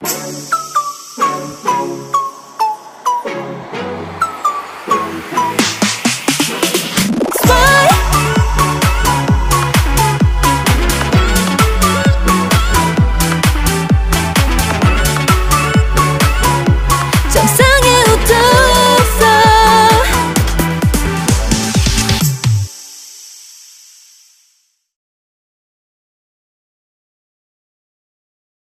Bye.